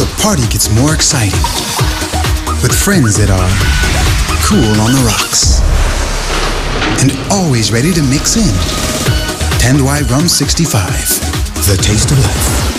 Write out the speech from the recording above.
The party gets more exciting with friends that are cool on the rocks and always ready to mix in. Tanduay Rum 65, the taste of life.